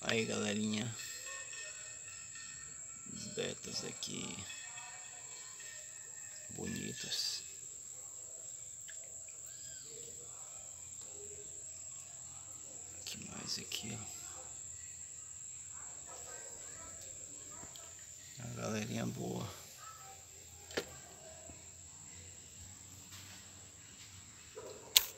Aí galerinha. Os betas aqui. Bonitos. que mais aqui, ó. A galerinha boa.